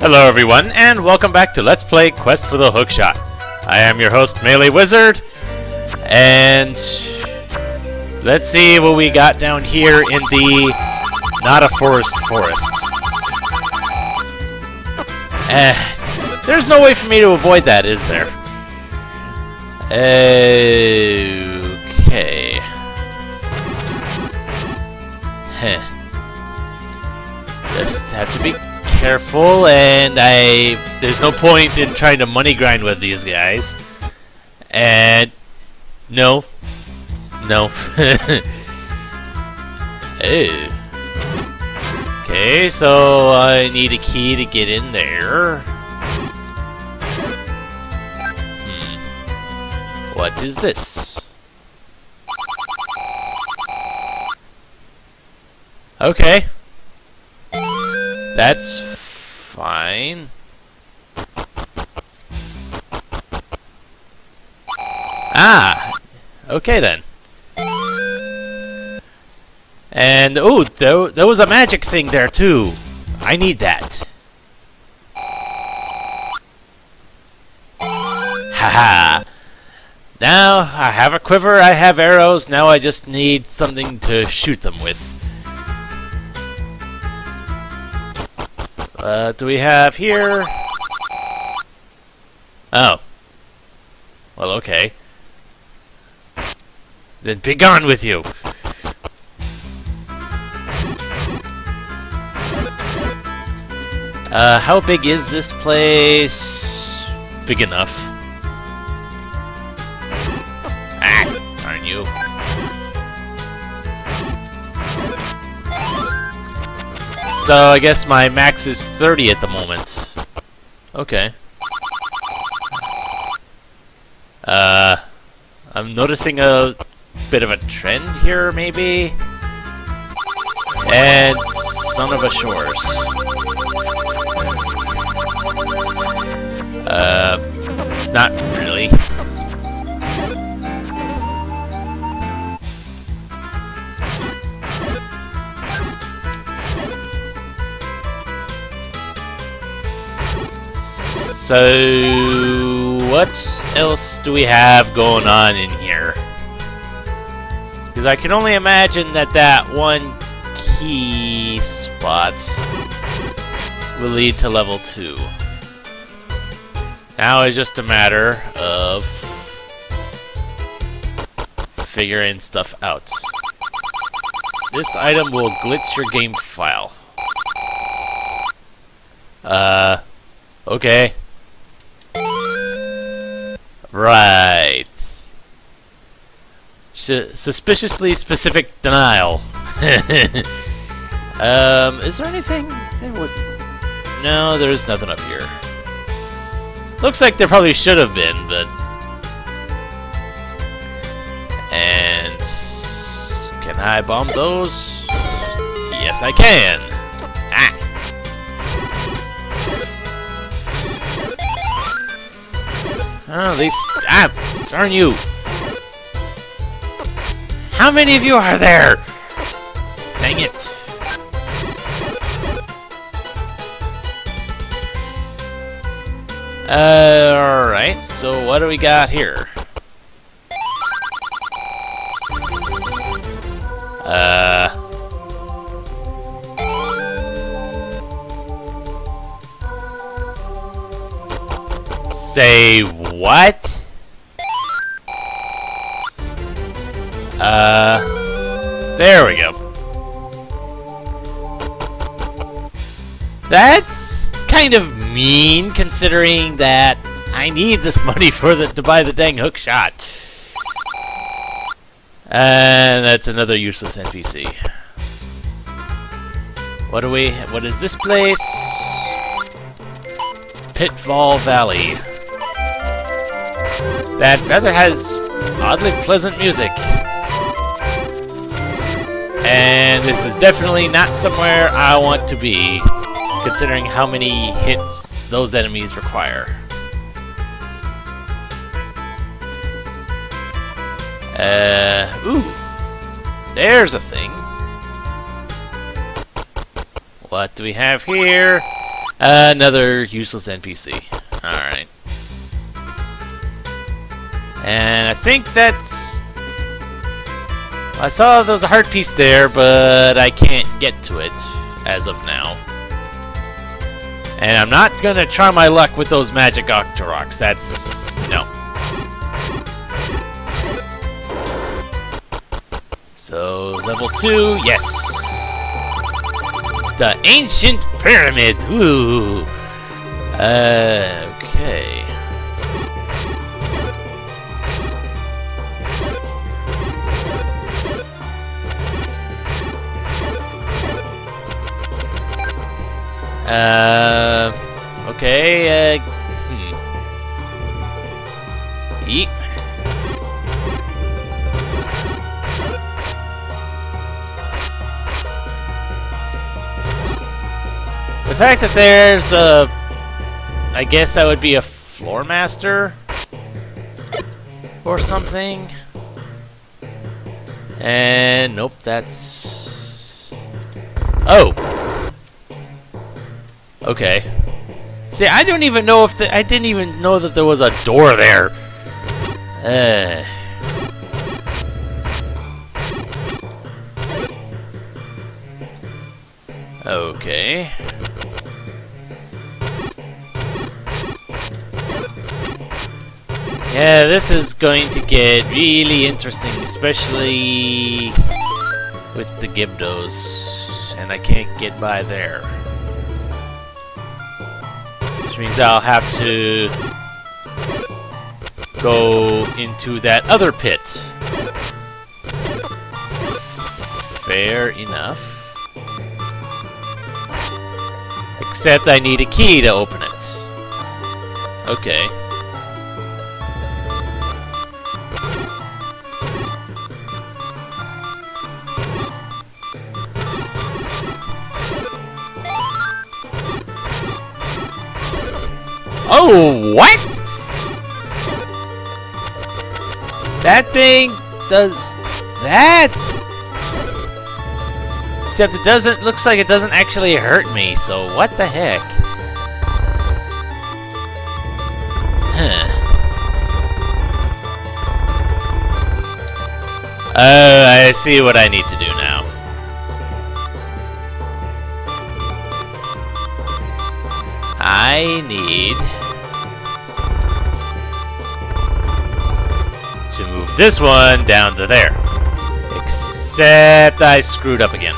Hello everyone, and welcome back to Let's Play Quest for the Hookshot. I am your host, Melee Wizard, and let's see what we got down here in the Not a Forest Forest. Eh, there's no way for me to avoid that, is there? Okay. Heh. Just have to be careful, and I... There's no point in trying to money grind with these guys. And... No. No. oh. Okay, so I need a key to get in there. Hmm. What is this? Okay. That's fine. Ah! Okay then. And, oh, there, there was a magic thing there too. I need that. Haha. now, I have a quiver, I have arrows, now I just need something to shoot them with. Uh, do we have here? Oh. Well, okay. Then be gone with you! Uh, how big is this place? Big enough. So I guess my max is 30 at the moment. Okay. Uh, I'm noticing a bit of a trend here, maybe? And Son of a Shores. Uh, not really. So, what else do we have going on in here? Because I can only imagine that that one key spot will lead to level 2. Now it's just a matter of figuring stuff out. This item will glitch your game file. Uh, okay. Right. suspiciously specific denial. um, is there anything there would... No, there's nothing up here. Looks like there probably should have been, but... And... Can I bomb those? Yes, I can! Ah! Oh, these... Ah! Aren't you? How many of you are there? Dang it. Uh, alright, so what do we got here? Uh... Say what? Uh, there we go. That's kind of mean, considering that I need this money for the to buy the dang hook shot. And that's another useless NPC. What do we? What is this place? Pitfall Valley. That rather has oddly pleasant music. And this is definitely not somewhere I want to be, considering how many hits those enemies require. Uh, ooh. There's a thing. What do we have here? Another useless NPC. And I think that's... I saw there was a heart piece there, but I can't get to it as of now. And I'm not gonna try my luck with those magic Octoroks. That's... no. So, level 2, yes. The Ancient Pyramid. Ooh. Uh, okay. Uh, okay, uh, hmm. Eat. The fact that there's a, I guess that would be a floor master or something. And nope, that's. Oh. Okay. See, I don't even know if the, I didn't even know that there was a door there. Uh. Okay. Yeah, this is going to get really interesting, especially with the Gibdos, and I can't get by there. Means I'll have to go into that other pit. Fair enough. Except I need a key to open it. Okay. Oh, what? That thing does that? Except it doesn't, looks like it doesn't actually hurt me, so what the heck? Huh. Oh, I see what I need to do now. I need to move this one down to there. Except I screwed up again.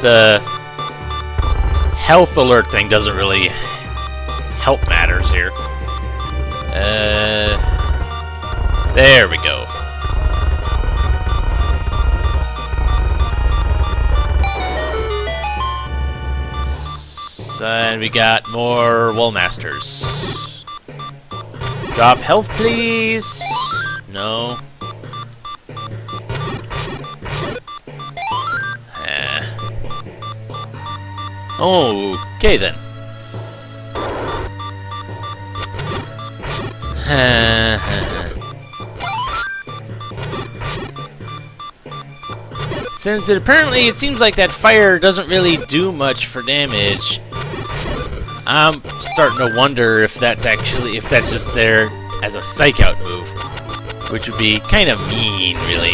The health alert thing doesn't really help matters here. Uh, there we go. And we got more Wall Masters. Drop health, please. No. Eh. Okay then. Since it apparently it seems like that fire doesn't really do much for damage, I'm starting to wonder if that's actually, if that's just there as a psych out move. Which would be kind of mean, really.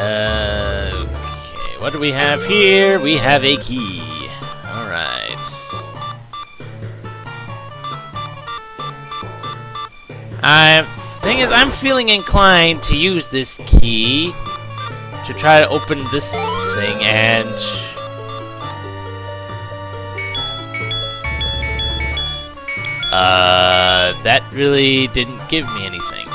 Uh, okay, what do we have here? We have a key. Alright. I, thing is, I'm feeling inclined to use this key to try to open this thing and Uh, that really didn't give me anything.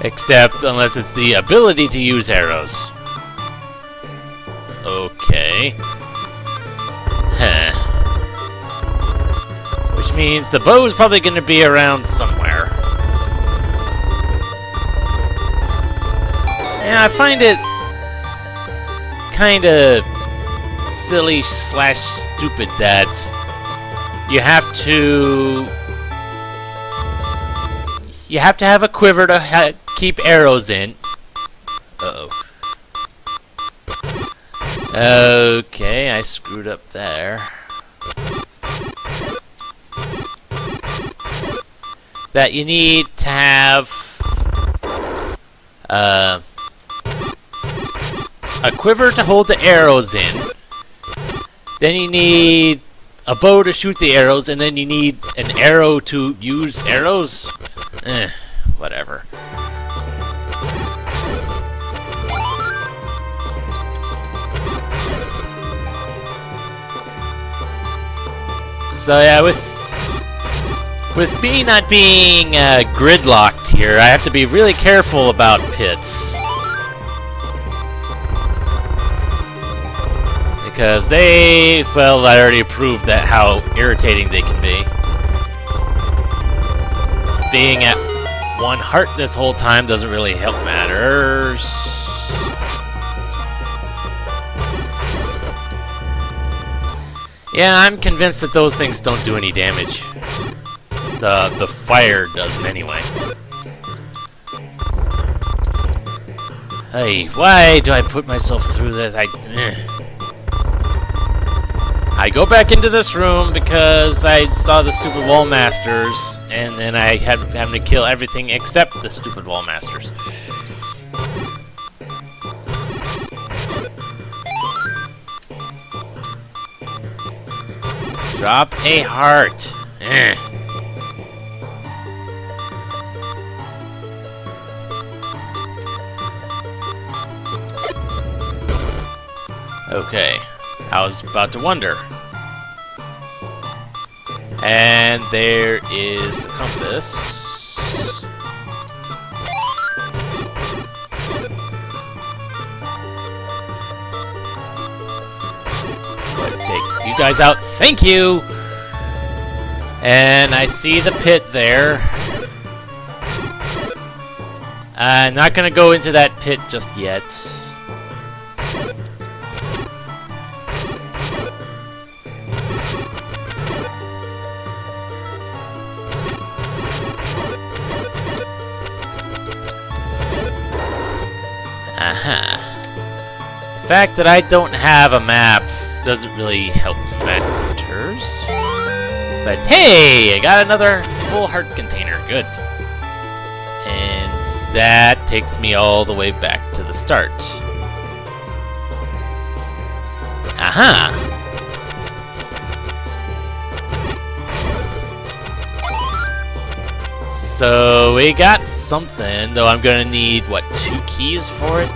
Except unless it's the ability to use arrows. Okay. Huh. Which means the bow is probably going to be around somewhere. Yeah, I find it kind of silly slash stupid that you have to you have to have a quiver to keep arrows in Uh-oh. Okay, I screwed up there. That you need to have uh, a quiver to hold the arrows in. Then you need a bow to shoot the arrows, and then you need an arrow to use arrows? Eh, whatever. So yeah, with with me not being uh, gridlocked here, I have to be really careful about pits. Because they, well, I already proved that how irritating they can be. Being at one heart this whole time doesn't really help matters. Yeah, I'm convinced that those things don't do any damage. The, the fire doesn't anyway. Hey, why do I put myself through this? I... Eh. I go back into this room because I saw the stupid wall masters, and then I had having to kill everything except the stupid wall masters. Drop a heart. Eh. Okay. I was about to wonder. And there is the compass. take you guys out. Thank you! And I see the pit there. I'm not gonna go into that pit just yet. Aha. The fact that I don't have a map doesn't really help matters. But hey, I got another full heart container. Good. And that takes me all the way back to the start. Aha! So we got something, though I'm gonna need, what, two keys for it?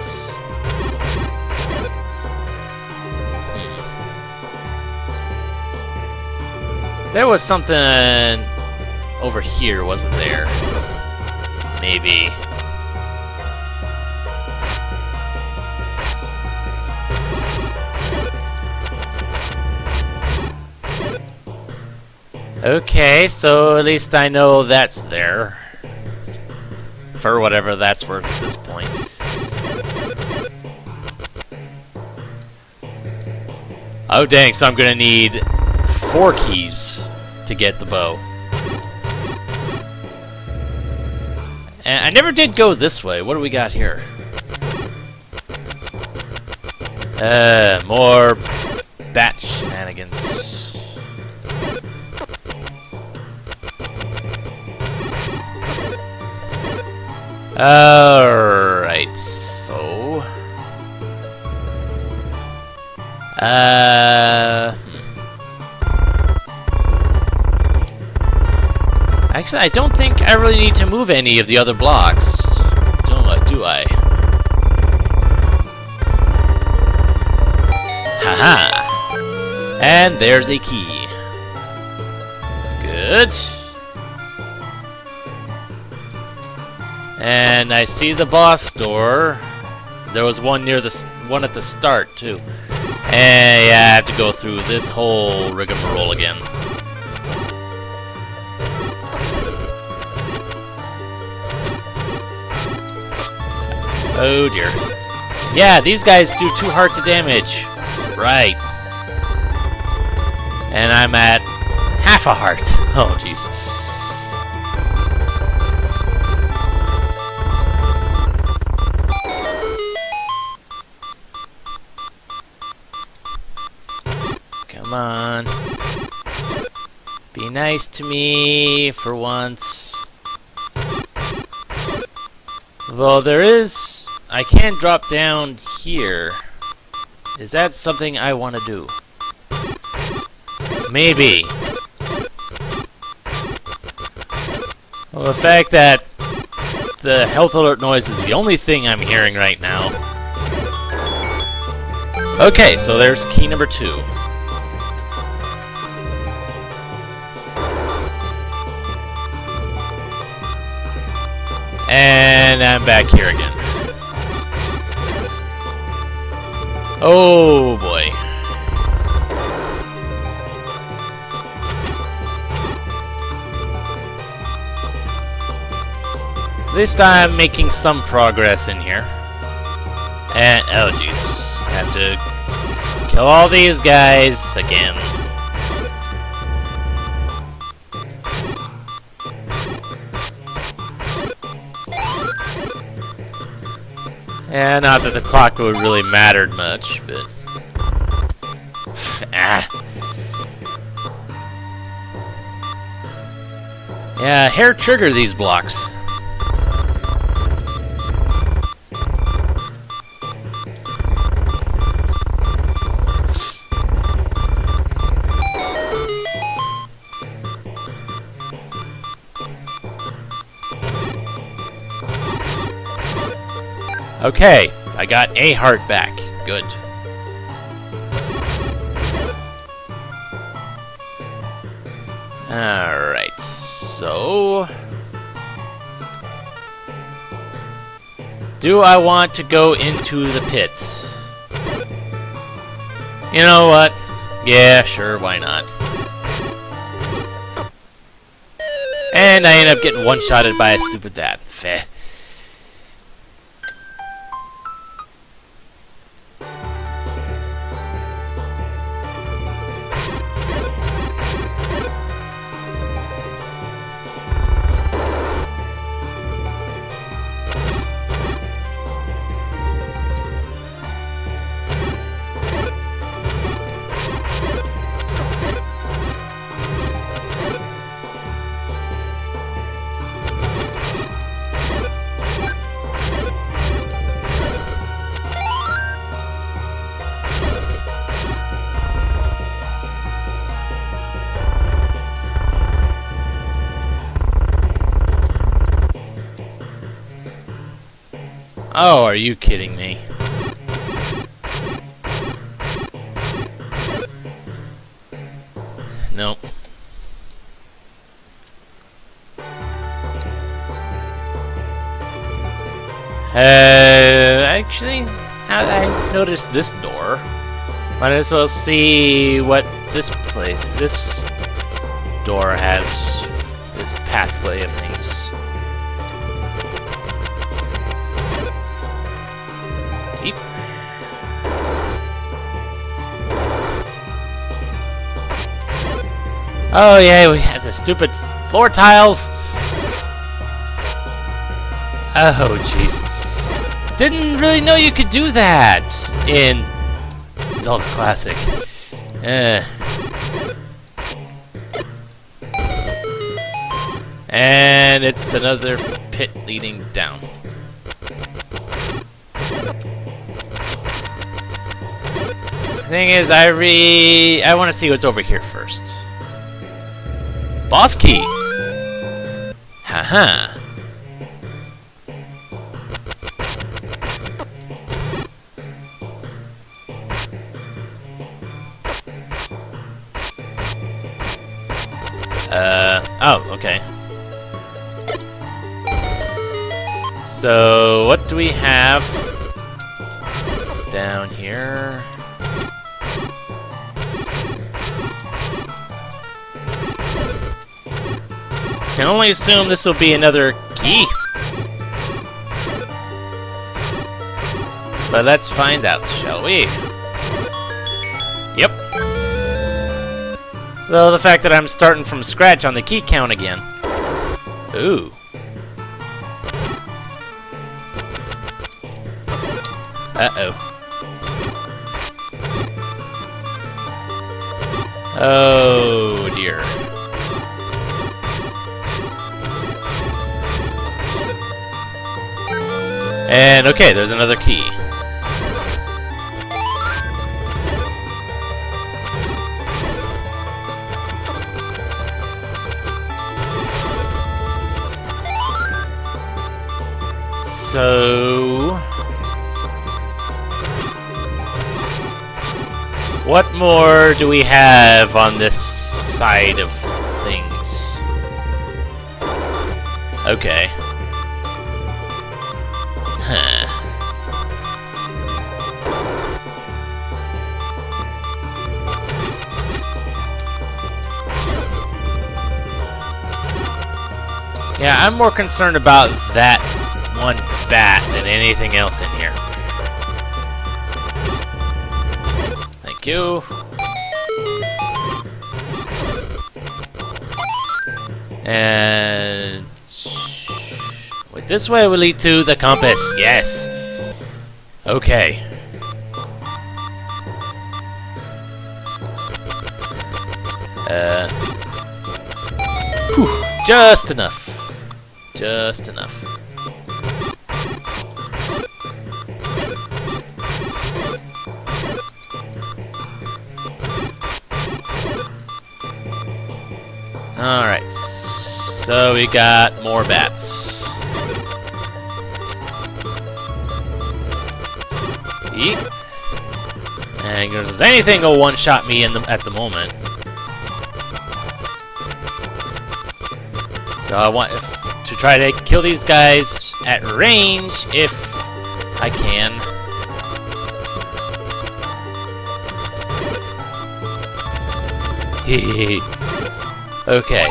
Hmm. There was something over here, wasn't there? Maybe. Okay, so at least I know that's there. For whatever that's worth at this point. Oh dang, so I'm gonna need four keys to get the bow. And I never did go this way. What do we got here? Uh, more bat shenanigans. Alright, so... Uh... Hmm. Actually, I don't think I really need to move any of the other blocks. Don't I, do I? Haha! And there's a key. Good. And I see the boss door. There was one near the one at the start too. And yeah, I have to go through this whole rigmarole again. Oh dear. Yeah, these guys do two hearts of damage. Right. And I'm at half a heart. Oh jeez. Come on. Be nice to me for once. Though there is... I can drop down here. Is that something I want to do? Maybe. Well, the fact that the health alert noise is the only thing I'm hearing right now. Okay, so there's key number two. And I'm back here again. Oh boy. This time I'm making some progress in here. And, oh jeez. Have to kill all these guys again. Yeah, not that the clock would really mattered much, but... ah. Yeah, hair trigger these blocks. Okay, I got a heart back. Good. Alright, so... Do I want to go into the pit? You know what? Yeah, sure, why not? And I end up getting one-shotted by a stupid dad. Feh. Oh, are you kidding me? Nope. Uh, actually, that I noticed this door, might as well see what this place, this door has, this pathway of things. Oh yeah, we have the stupid floor tiles. Oh jeez. Didn't really know you could do that in Zelda Classic. Eh. And it's another pit leading down. Thing is, I re I want to see what's over here first. Boss key. Haha. -ha. Uh, oh, okay. So, what do we have down here? Can only assume this will be another key. But let's find out, shall we? Yep. Though the fact that I'm starting from scratch on the key count again. Ooh. Uh-oh. Oh And okay, there's another key. So... What more do we have on this side of things? Okay. Yeah, I'm more concerned about that one bat than anything else in here. Thank you. And... Wait, this way will lead to the compass. Yes. Okay. Uh... Whew, just enough. Just enough. Alright, so we got more bats. Eat. And does anything go one-shot me in the, at the moment. So I want to try to kill these guys at range if I can. Okay.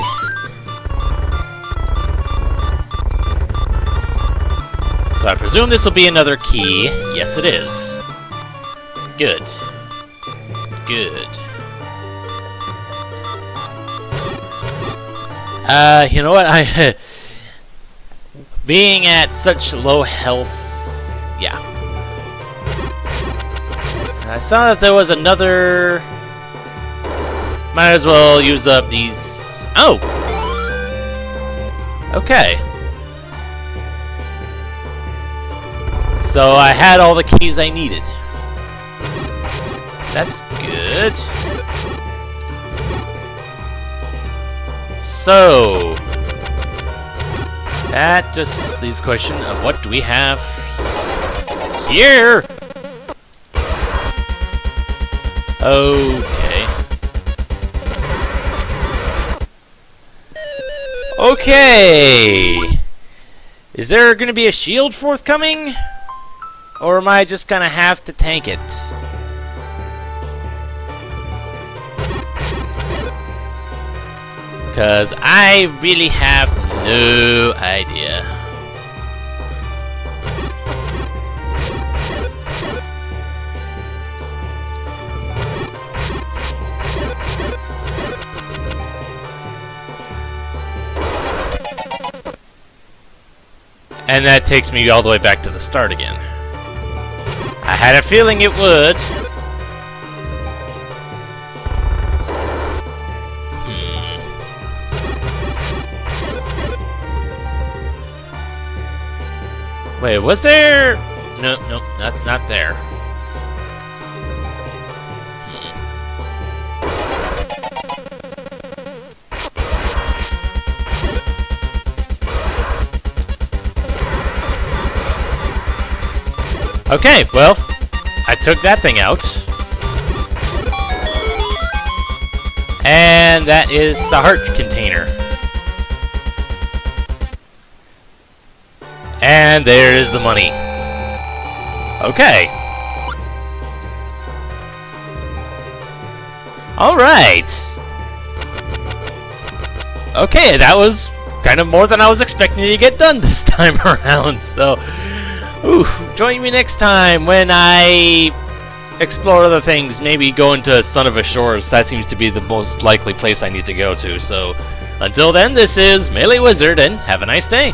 So I presume this will be another key. Yes, it is. Good. Good. Uh, you know what? I being at such low health, yeah. I saw that there was another. Might as well use up these Oh! Okay. So I had all the keys I needed. That's good. So... That just leaves the question of what do we have here? Okay. Okay! Is there going to be a shield forthcoming? Or am I just going to have to tank it? Because I really have no idea. And that takes me all the way back to the start again. I had a feeling it would. Wait, was there... No, no, not, not there. Hmm. Okay, well, I took that thing out. And that is the heart container. And there is the money. Okay. Alright. Okay, that was kind of more than I was expecting to get done this time around, so... Ooh, join me next time when I explore other things. Maybe go into Son of a Shores. That seems to be the most likely place I need to go to. So, until then, this is Melee Wizard, and have a nice day.